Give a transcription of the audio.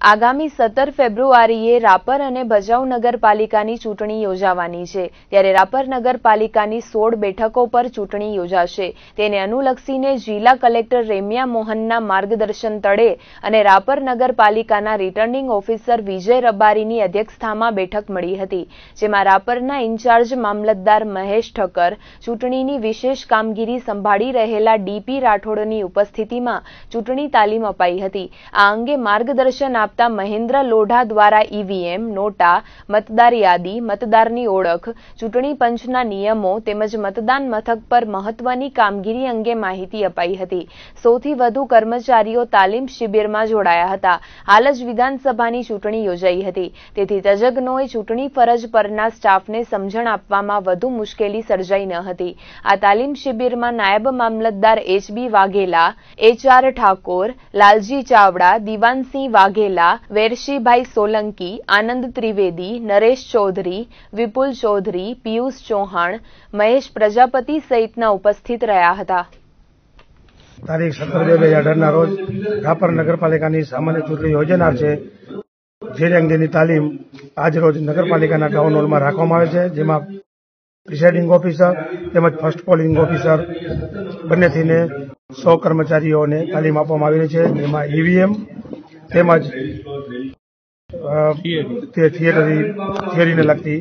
આગામી સત્તર ફેબ્રુઆરીએ રાપર અને ભચાઉ નગરપાલિકાની ચૂંટણી યોજાવાની છે. ત્યારે રાપર નગરપાલિકાની સોળ બેઠકો પર ચૂંટણી યોજાશે. તેને અનુલક્ષીને જિલ્લા કલેક્ટર રેમ્યા મોહનના માર્ગદર્શન તળે અને રાપર નગરપાલિકાના રિટર્નિંગ ઓફિસર વિજય રબારીની અધ્યક્ષતામાં બેઠક મળી હતી, જેમાં રાપરના ઇન્ચાર્જ મામલતદાર મહેશ ઠક્કર, ચૂંટણીની વિશેષ કામગીરી સંભાળી રહેલા ડીપી રાઠોડની ઉપસ્થિતિમાં ચૂંટણી તાલીમ અપાઈ હતી. આ અંગે માર્ગદર્શન આપતા મહેન્દ્ર લોઢા દ્વારા ઈવીએમ, નોટા, મતદાર યાદી, મતદારની ઓળખ, ચૂંટણી પંચના નિયમો તેમજ મતદાન મથક પર મહત્વની કામગીરી અંગે માહિતી અપાઈ હતી. સૌથી વધુ કર્મચારીઓ તાલીમ શિબિરમાં જોડાયા હતા. હાલ જ વિધાનસભાની ચૂંટણી યોજાઈ હતી. તેથી તજજ્ઞોએ ચૂંટણી ફરજ પરના સ્ટાફને સમજણ આપવામાં વધુ મુશ્કેલી સર્જાઈ ન હતી. આ તાલીમ શિબિરમાં નાયબ મામલતદાર એચબી વાઘેલા એચઆર ઠાકોર, લાલજી ચાવડા, દિવાનસિંહ વાઘેલા વેરશીભાઈ સોલંકી આનંદ ત્રિવેદી નરેશ ચૌધરી વિપુલ ચૌધરી પિયુષ ચૌહાણ મહેશ પ્રજાપતિ સહિતના ઉપસ્થિત રહ્યા હતા તારીખ સત્તર બે બે અઢારના રોજ રાપર નગરપાલિકાની સામાન્ય ચૂંટણી યોજાનાર છે, જે અંગેની તાલીમ આજ રોજ નગરપાલિકાના ટાઉન હોલમાં રાખવામાં આવે છે, જેમાં પ્રિસાઇડિંગ ઓફિસર તેમજ ફર્સ્ટ પોલિંગ ઓફિસર બંનેથીને સો કર્મચારીઓને તાલીમ આપવામાં આવી રહી છે, જેમાં ઈવીએમ તેમજ તે થિયરી. થિયરીને લગતી